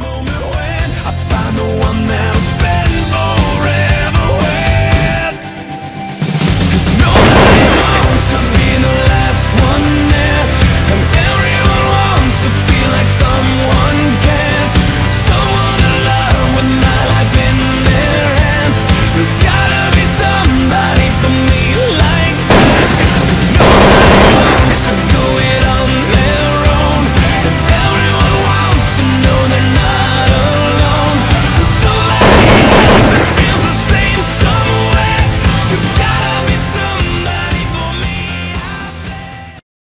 moment.